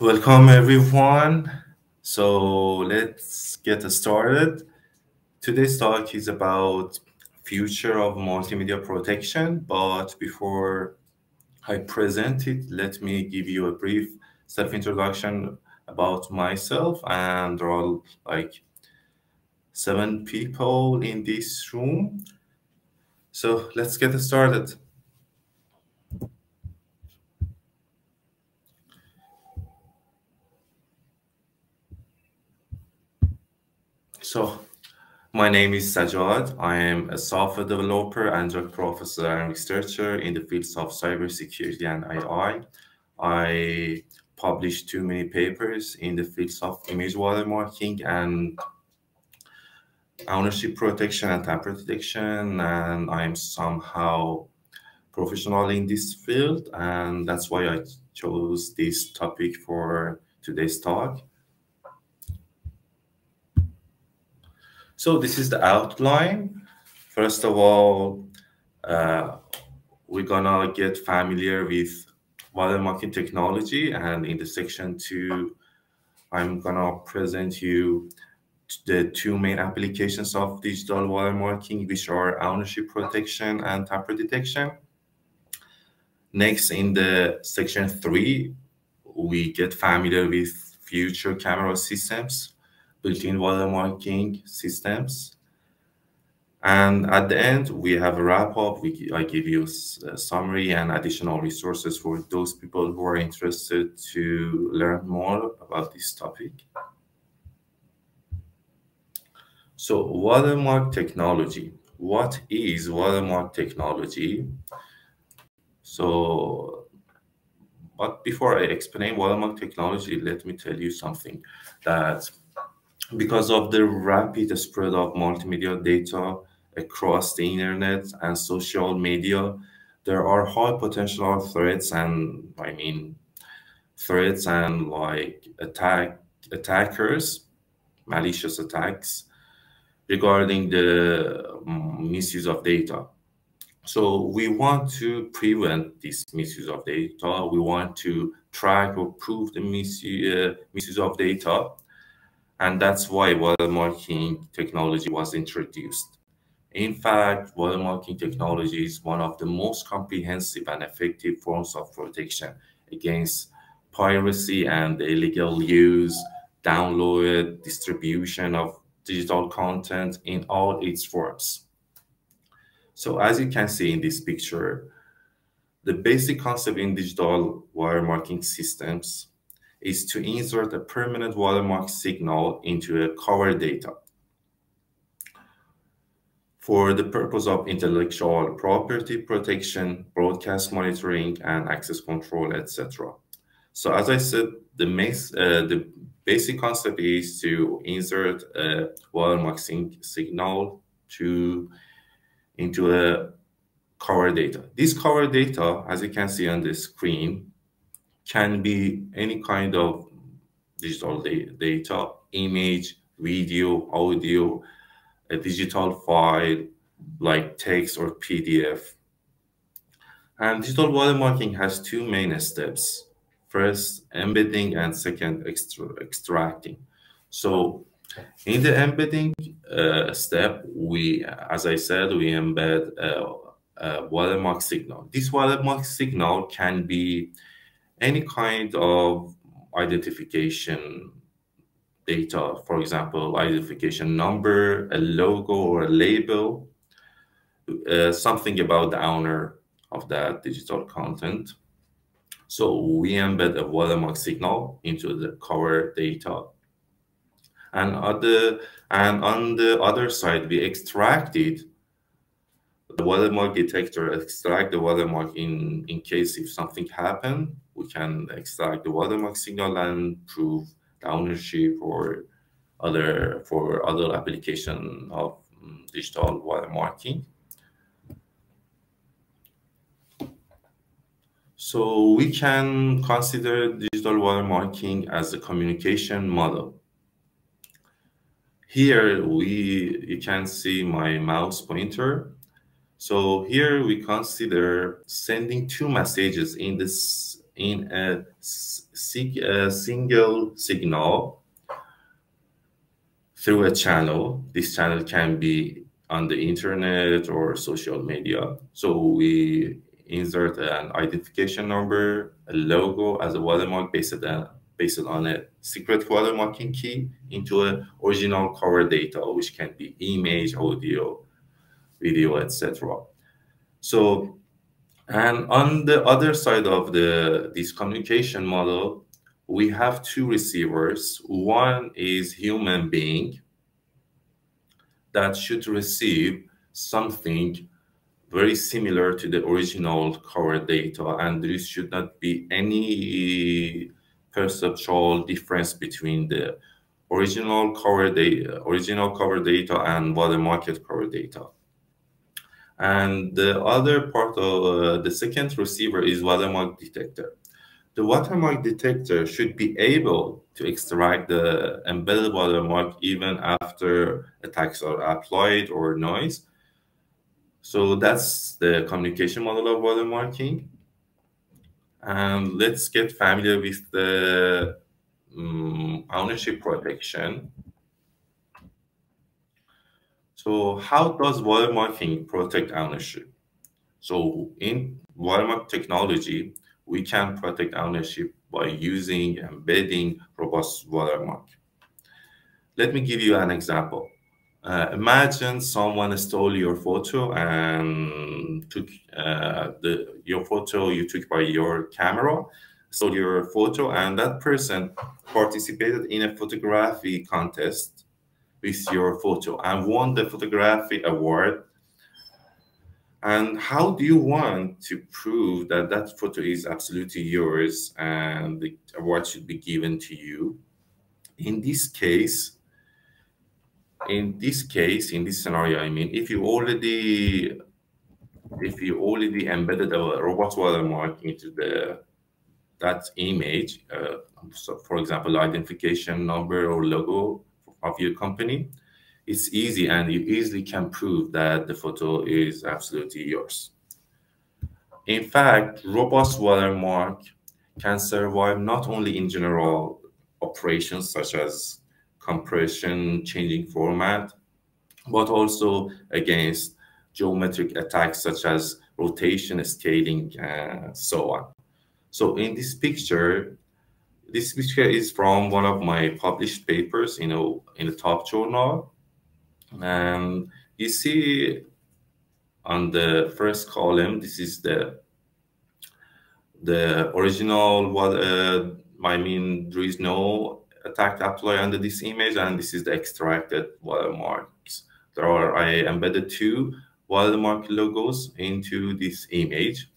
Welcome everyone. So let's get started. Today's talk is about future of multimedia protection, but before I present it, let me give you a brief self-introduction about myself and there are like seven people in this room. So let's get started. So my name is Sajjad. I am a software developer, Android professor and researcher in the fields of cybersecurity and AI. I published too many papers in the fields of image watermarking and ownership protection and tamper detection, and I'm somehow professional in this field, and that's why I chose this topic for today's talk. So this is the outline. First of all, uh, we're gonna get familiar with watermarking technology, and in the section two, I'm gonna present you the two main applications of digital watermarking, which are ownership protection and tamper detection. Next, in the section three, we get familiar with future camera systems built-in watermarking systems. And at the end, we have a wrap up. We, I give you a summary and additional resources for those people who are interested to learn more about this topic. So watermark technology. What is watermark technology? So, but before I explain watermark technology, let me tell you something that because of the rapid spread of multimedia data across the internet and social media, there are high potential threats and I mean threats and like attack attackers, malicious attacks regarding the um, misuse of data. So we want to prevent this misuse of data. We want to track or prove the misuse, uh, misuse of data and that's why watermarking technology was introduced. In fact, watermarking technology is one of the most comprehensive and effective forms of protection against piracy and illegal use, download, distribution of digital content in all its forms. So as you can see in this picture, the basic concept in digital watermarking systems is to insert a permanent watermark signal into a cover data for the purpose of intellectual property protection, broadcast monitoring, and access control, etc. So as I said, the, uh, the basic concept is to insert a watermark signal to into a cover data. This cover data, as you can see on the screen, can be any kind of digital data, image, video, audio, a digital file like text or PDF. And digital watermarking has two main steps. First, embedding and second, extra extracting. So in the embedding uh, step, we, as I said, we embed a, a watermark signal. This watermark signal can be any kind of identification data, for example, identification number, a logo or a label, uh, something about the owner of that digital content. So we embed a watermark signal into the cover data. And, other, and on the other side, we extracted the watermark detector, extract the watermark in, in case if something happened, we can extract the watermark signal and prove the ownership or other for other application of um, digital watermarking. So we can consider digital watermarking as a communication model. Here we you can see my mouse pointer. So here we consider sending two messages in this in a, a single signal through a channel. This channel can be on the internet or social media. So we insert an identification number, a logo as a watermark based on, based on a secret watermarking key into an original cover data, which can be image, audio, video, etc. So, and on the other side of the this communication model, we have two receivers. One is human being that should receive something very similar to the original cover data, and there should not be any perceptual difference between the original cover data, original cover data and watermarked cover data. And the other part of uh, the second receiver is watermark detector. The watermark detector should be able to extract the embedded watermark even after attacks are applied or noise. So that's the communication model of watermarking. And let's get familiar with the um, ownership protection. So how does watermarking protect ownership? So in watermark technology, we can protect ownership by using embedding robust watermark. Let me give you an example. Uh, imagine someone stole your photo and took uh, the your photo you took by your camera, stole your photo, and that person participated in a photography contest with your photo. And won the photography award. And how do you want to prove that that photo is absolutely yours and the award should be given to you? In this case in this case in this scenario i mean if you already if you already embedded a robust watermark into the that image uh, so for example identification number or logo of your company, it's easy and you easily can prove that the photo is absolutely yours. In fact, robust watermark can survive not only in general operations such as compression, changing format, but also against geometric attacks such as rotation, scaling, and so on. So in this picture, this picture is from one of my published papers you know in a top journal. And you see on the first column this is the the original what uh, i mean there is no attack apply under this image and this is the extracted watermarks. There are i embedded two watermark logos into this image.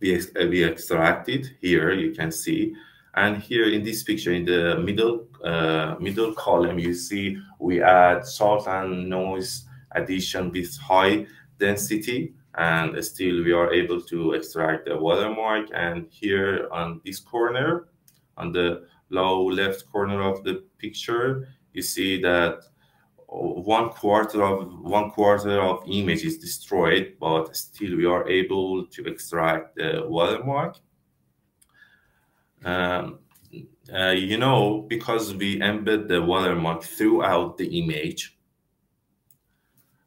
We, we extracted here you can see and here in this picture in the middle uh, middle column you see we add salt and noise addition with high density and still we are able to extract the watermark and here on this corner on the low left corner of the picture you see that one quarter of one quarter of image is destroyed, but still we are able to extract the watermark. Um, uh, you know, because we embed the watermark throughout the image,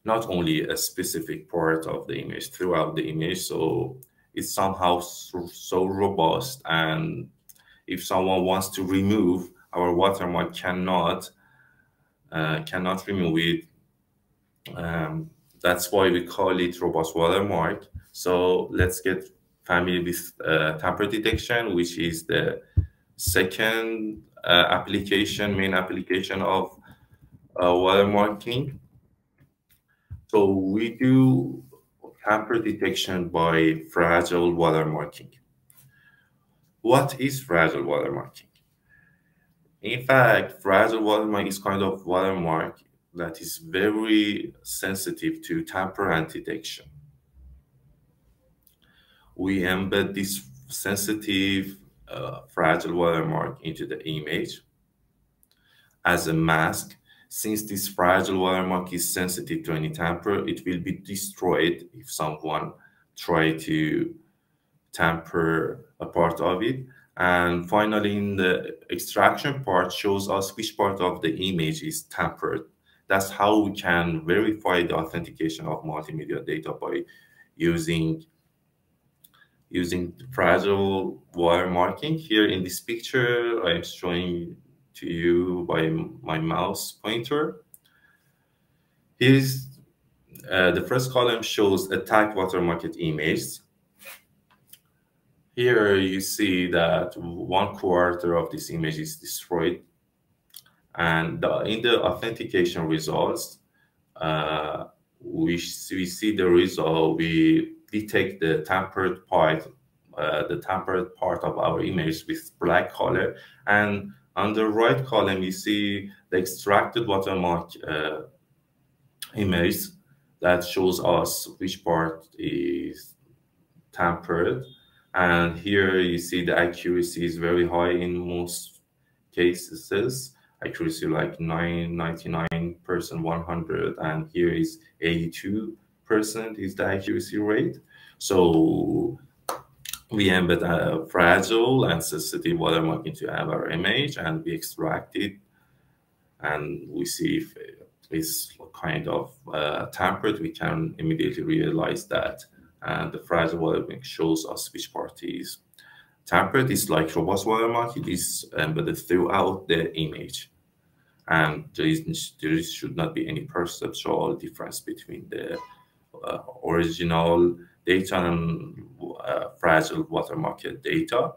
not only a specific part of the image, throughout the image, so it's somehow so, so robust. And if someone wants to remove our watermark, cannot uh, cannot remove it. Um, that's why we call it robust watermark. So let's get familiar with uh, tamper detection, which is the second uh, application, main application of uh, watermarking. So we do tamper detection by fragile watermarking. What is fragile watermarking? In fact, fragile watermark is kind of watermark that is very sensitive to tamper and detection. We embed this sensitive, uh, fragile watermark into the image as a mask. Since this fragile watermark is sensitive to any tamper, it will be destroyed if someone try to tamper a part of it. And finally, in the extraction part shows us which part of the image is tampered. That's how we can verify the authentication of multimedia data by using using the fragile watermarking. Here in this picture, I'm showing to you by my mouse pointer. Here's uh, the first column shows attack watermarked image. Here you see that one quarter of this image is destroyed. And the, in the authentication results, uh, we, we see the result, we detect the tampered part, uh, the tampered part of our image with black color. And on the right column, you see the extracted watermark uh, image that shows us which part is tampered and here you see the accuracy is very high in most cases, accuracy like 999% 100, and here is 82% is the accuracy rate. So we embed a fragile and sensitive watermark into our image and we extract it and we see if it's kind of uh, tampered, we can immediately realize that and the fragile watermark shows us which part is tampered. It's like robust watermark. It is embedded throughout the image. And there, is, there should not be any perceptual difference between the uh, original data and uh, fragile watermark data.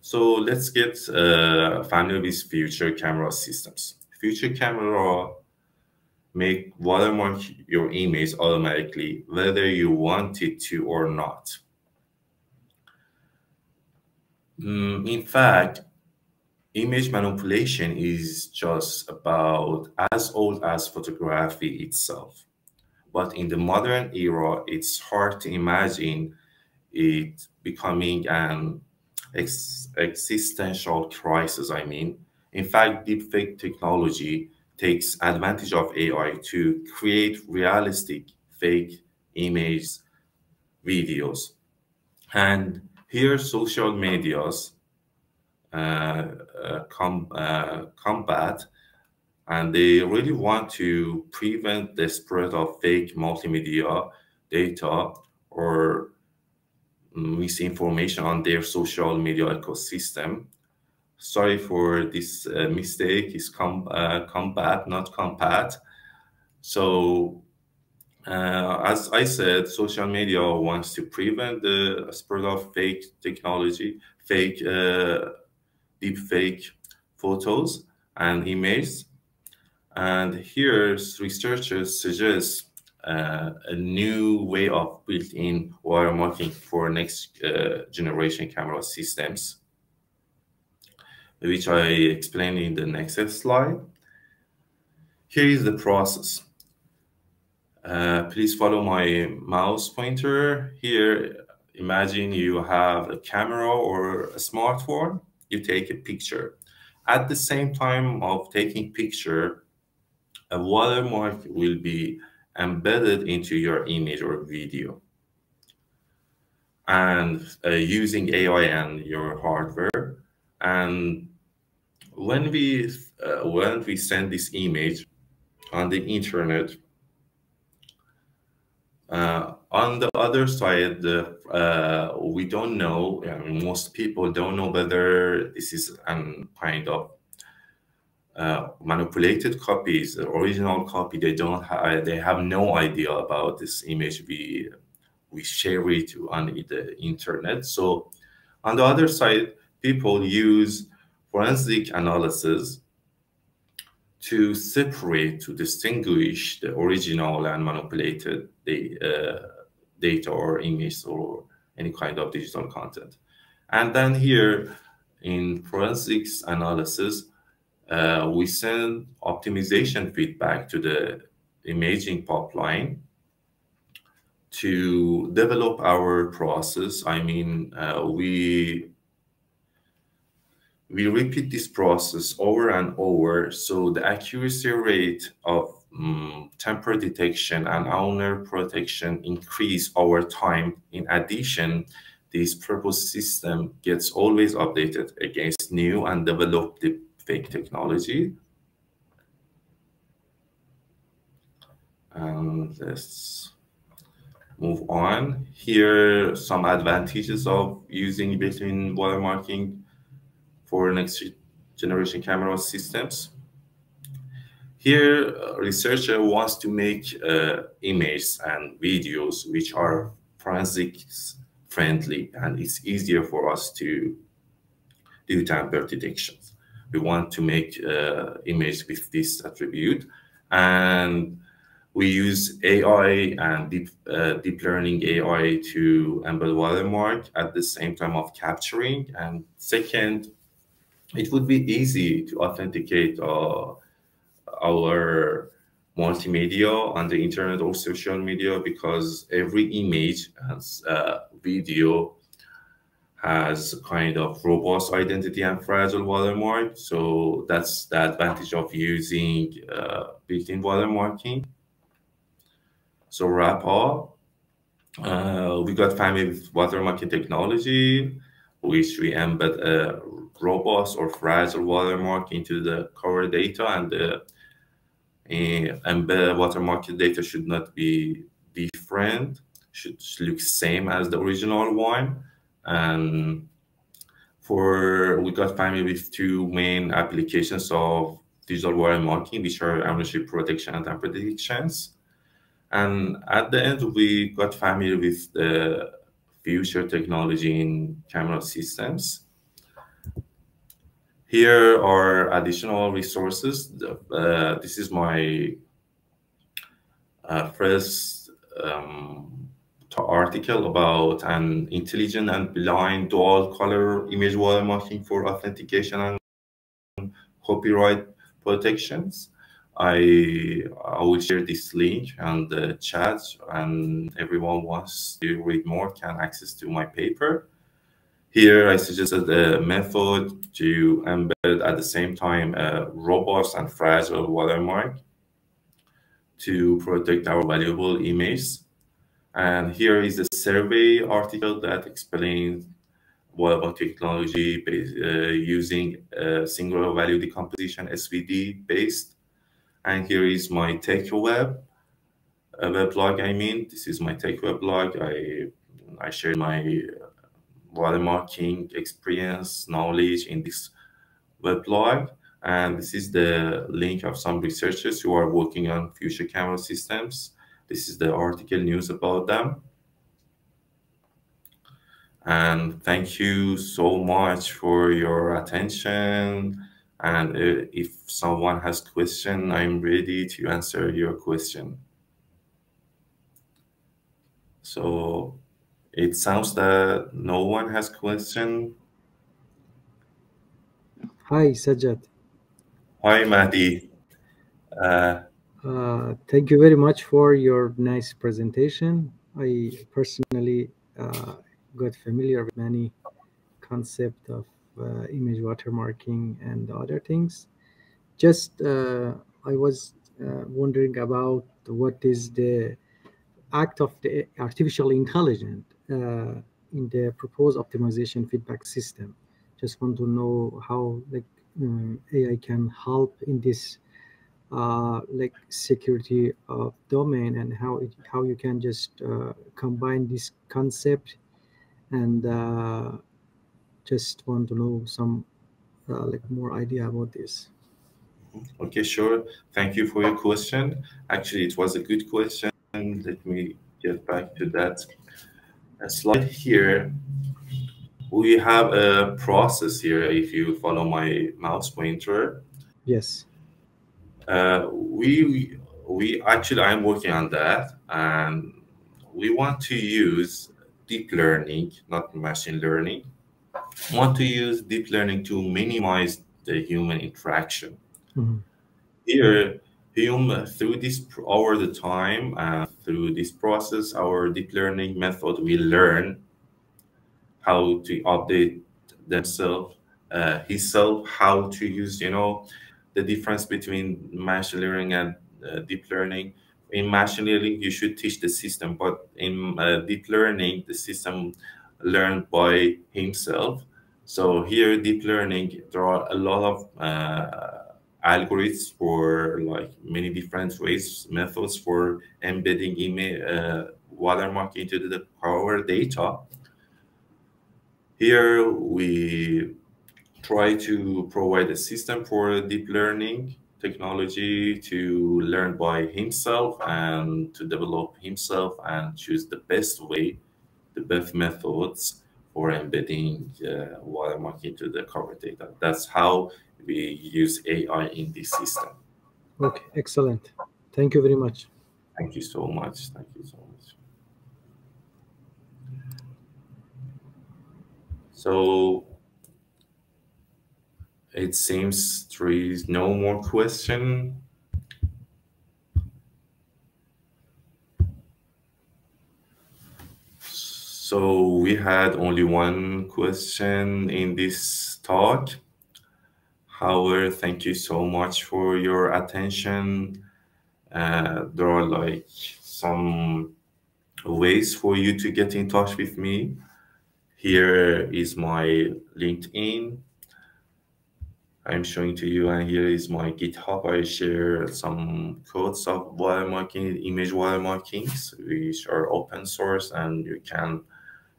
So let's get uh, familiar with future camera systems. Future camera make watermark your image automatically, whether you want it to or not. Mm, in fact, image manipulation is just about as old as photography itself. But in the modern era, it's hard to imagine it becoming an ex existential crisis. I mean, in fact, deepfake technology takes advantage of AI to create realistic fake image videos. And here social medias com uh, combat and they really want to prevent the spread of fake multimedia data or misinformation on their social media ecosystem. Sorry for this uh, mistake. Is com uh, combat not compat so uh, as i said social media wants to prevent the spread of fake technology fake uh, deep fake photos and images and here researchers suggest uh, a new way of built-in watermarking for next uh, generation camera systems which I explain in the next slide. Here is the process. Uh, please follow my mouse pointer. Here, imagine you have a camera or a smartphone. You take a picture. At the same time of taking picture, a watermark will be embedded into your image or video. And uh, using AI and your hardware, and when we uh, when we send this image on the internet uh, on the other side uh, we don't know most people don't know whether this is an kind of uh, manipulated copies the original copy. They don't have they have no idea about this image we we share it on the internet. So on the other side people use forensic analysis to separate, to distinguish the original and manipulated the, uh, data or image or any kind of digital content. And then here in forensics analysis, uh, we send optimization feedback to the imaging pipeline to develop our process. I mean, uh, we we repeat this process over and over so the accuracy rate of um, tamper detection and owner protection increase over time. In addition, this purpose system gets always updated against new and developed fake technology. And let's move on. Here, some advantages of using built-in watermarking for next generation camera systems. Here, researcher wants to make uh, images and videos which are forensics friendly and it's easier for us to do tamper detections. We want to make uh, image with this attribute and we use AI and deep, uh, deep learning AI to embed watermark at the same time of capturing. And second, it would be easy to authenticate uh, our multimedia on the internet or social media because every image and uh, video has kind of robust identity and fragile watermark. So that's the advantage of using uh, built-in watermarking. So wrap up, uh, we got family watermarking technology, which we embed a robust or fragile watermark into the cover data and the and the watermark data should not be different. Should look same as the original one. And for we got family with two main applications of digital watermarking which are ownership protection and tamper detections and at the end we got familiar with the future technology in camera systems here are additional resources. Uh, this is my uh, first um, article about an intelligent and blind dual color image watermarking for authentication and copyright protections. I, I will share this link and the chat and everyone wants to read more can access to my paper. Here, I suggested a method to embed at the same time a robust and fragile watermark to protect our valuable images. And here is a survey article that explains watermark technology uh, using singular value decomposition SVD based. And here is my tech web, a weblog. I mean, this is my tech web blog. I I share my watermarking experience, knowledge in this weblog. And this is the link of some researchers who are working on future camera systems. This is the article news about them. And thank you so much for your attention. And uh, if someone has question, I'm ready to answer your question. So it sounds that no one has question. Hi, Sajjad. Hi, Mahdi. Uh, uh, thank you very much for your nice presentation. I personally uh, got familiar with many concept of uh, image watermarking and other things. Just uh, I was uh, wondering about what is the act of the artificial intelligence in the proposed optimization feedback system. Just want to know how like um, AI can help in this uh, like security of domain and how it how you can just uh, combine this concept and uh, just want to know some uh, like more idea about this. Okay, sure. Thank you for your question. Actually, it was a good question. Let me get back to that slide here, we have a process here. If you follow my mouse pointer, yes, uh, we we actually I'm working on that, and we want to use deep learning, not machine learning. We want to use deep learning to minimize the human interaction. Mm -hmm. Here, human through this over the time and through this process our deep learning method will learn how to update themselves uh, himself how to use you know the difference between machine learning and uh, deep learning. In machine learning, you should teach the system, but in uh, deep learning, the system learned by himself. So here, deep learning, there are a lot of uh, algorithms for like many different ways, methods for embedding email uh, watermark into the cover data. Here we try to provide a system for deep learning technology to learn by himself and to develop himself and choose the best way, the best methods for embedding uh, watermark into the cover data. That's how we use AI in this system. Okay, excellent. Thank you very much. Thank you so much. Thank you so much. So it seems there is no more question. So we had only one question in this talk. However, thank you so much for your attention. Uh, there are like some ways for you to get in touch with me. Here is my LinkedIn. I'm showing to you, and here is my GitHub. I share some codes of watermarking, image watermarkings, which are open source, and you can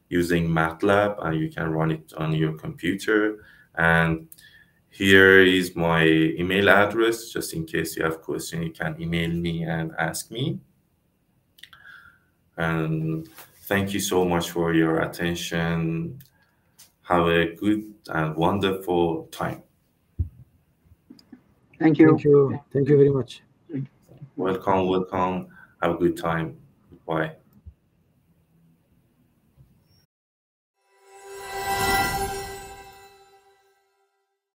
using MATLAB, and you can run it on your computer. And here is my email address, just in case you have questions, you can email me and ask me. And thank you so much for your attention. Have a good and wonderful time. Thank you. Thank you. Thank you very much. Welcome, welcome. Have a good time. Bye.